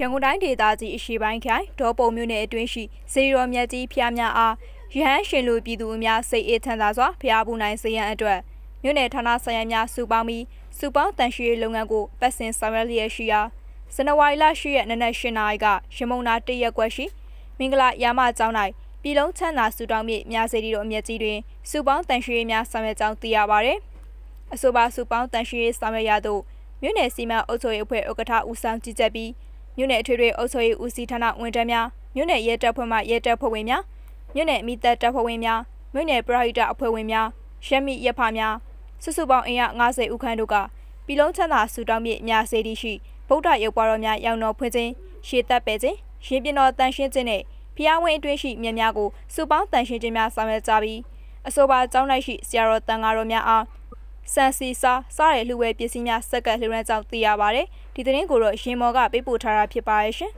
ရန်ကုန်တိုင်းဒေသကြီးအရှိပိုင်းခိုင်ဒေါ်ပုံမြို့နယ်အတွင်းရှိစေရောမြတ်ကြီးဖျားများအားရဟန်းရှင်လူပြည်သူအများစိတ်အေးချမ်းသာစွာဖျားပူနိုင်စေရန်အတွက်မြို့နယ်ဌာနဆိုင်ရာများစုပေါင်းပြီးစုပေါင်းတန်ရှိရေးလုပ်ငန်းကိုပတ်စဉ်ဆောင်ရွက်လျက်ရှိရာဇန်နဝါရီလ10ရက်နေ့နက်8နာရီကရမုံနာတရက်ကွက်ရှိမင်္ဂလာရာမကျောင်း၌ပြည်လုံးချမ်းသာစုတောင်းမြစ်များစေတီတို့အမြက်ကြီးတွင်စုပေါင်းတန်ရှိရေးများဆောင်ရွက်ကြောင်းသိရပါဗျ။အဆိုပါစုပေါင်းတန်ရှိရေးဆောင်ရွက်ရသို့မြို့နယ်စီမံအုပ်ချုပ်ရေးအဖွဲ့ဥက္ကဋ္ဌဦးဆောင်ကြီးကြပ်ပြီး မြို့နယ်အထွေထွေအုပ်ချုပ်ရေးဦးစီးဌာနဝန်ထမ်းများမြို့နယ်ရဲတပ်ဖွဲ့မှရဲတပ်ဖွဲ့ဝင်များမြို့နယ်မိသက်တပ်ဖွဲ့ဝင်များမြို့နယ်ပရဟိတအဖွဲ့ဝင်များရက်မိရဖများစုစုပေါင်းအင်အား90ဦးခန့်တို့ကပြည်လုံးချမ်းသာစုတောင်းမြစ်များစေတီရှိဗုဒ္ဓရုပ်ပွားတော်များရောင်တော်ဖွင့်ခြင်းရှေသက်ပဲခြင်းရင်ပြတော်တန်ရှင်းခြင်းနဲ့ဖျားဝင်းအတွင်းရှိမြများကိုစုပေါင်းတန်ရှင်းခြင်းများဆောင်ရွက်ကြပြီးအဆိုပါကျောင်း၌ရှိဆရာတော်တန်ဃာတော်များအား စန်စီစာစားရလှူဝဲပစ္စည်းများစက်ကလှူရမ်းကြောင်းသိရပါတယ်ဒီသတင်းကိုတော့ရင်မော်ကပေးပို့ထားတာဖြစ်ပါရဲ့ရှင်